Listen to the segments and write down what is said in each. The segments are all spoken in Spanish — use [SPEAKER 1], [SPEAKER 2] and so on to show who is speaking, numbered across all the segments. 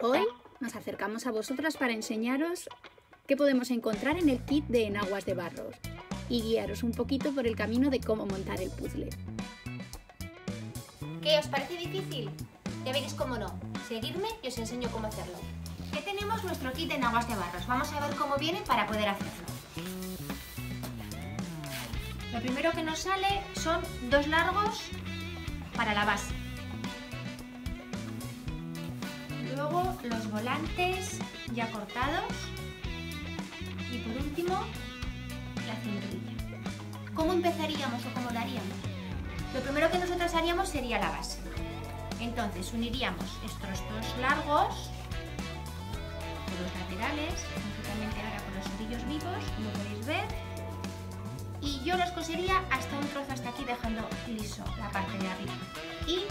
[SPEAKER 1] Hoy nos acercamos a vosotras para enseñaros qué podemos encontrar en el kit de Enaguas de Barros y guiaros un poquito por el camino de cómo montar el puzzle.
[SPEAKER 2] ¿Qué os parece difícil? Ya veréis cómo no. Seguidme y os enseño cómo hacerlo. Ya tenemos nuestro kit de enaguas de barros. Vamos a ver cómo viene para poder hacerlo. Lo primero que nos sale son dos largos para la base. Los volantes ya cortados. Y por último, la cinturilla. ¿Cómo empezaríamos o cómo daríamos? Lo primero que nosotros haríamos sería la base. Entonces uniríamos estos dos largos los laterales, concretamente ahora con los orillos vivos, como podéis ver. Y yo los cosería hasta un trozo hasta aquí dejando liso la parte de arriba. Y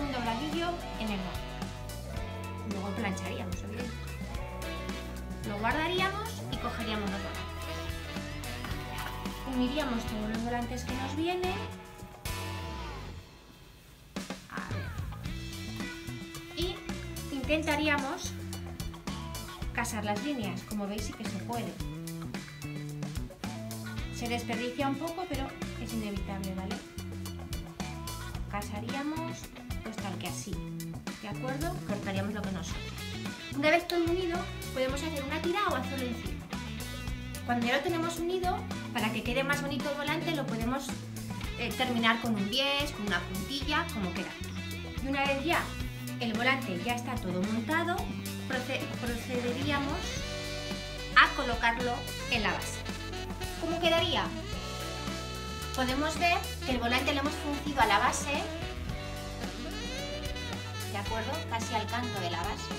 [SPEAKER 2] un dobladillo en el medio. Plancharíamos, evidentemente. Lo guardaríamos y cogeríamos los volantes. Uniríamos todos los volantes que nos vienen intentaríamos casar las líneas, como veis sí que se puede. Se desperdicia un poco, pero es inevitable, ¿vale? Casaríamos pues tal que así, ¿de acuerdo? Cortaríamos lo que nos Una vez todo unido, podemos hacer una tira o hacerlo encima. Cuando ya lo tenemos unido, para que quede más bonito el volante, lo podemos eh, terminar con un 10, con una puntilla, como queramos. Y una vez ya el volante ya está todo montado, procederíamos a colocarlo en la base. ¿Cómo quedaría? Podemos ver que el volante lo hemos fundido a la base, ¿de acuerdo? Casi al canto de la base.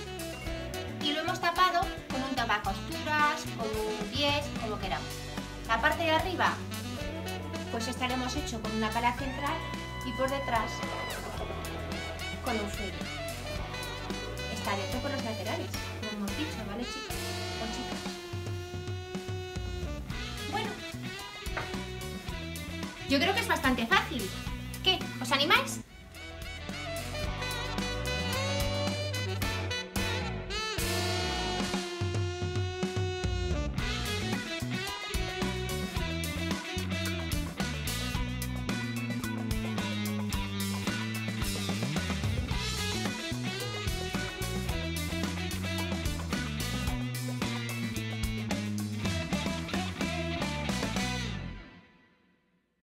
[SPEAKER 2] Y lo hemos tapado con un tapacosturas, con un 10, como queramos. La parte de arriba, pues estaremos hecho con una pala central y por detrás con un filo está abierto por los laterales, lo hemos dicho, ¿vale chicos o chicas? Bueno, yo creo que es bastante fácil. ¿Qué? ¿Os animáis?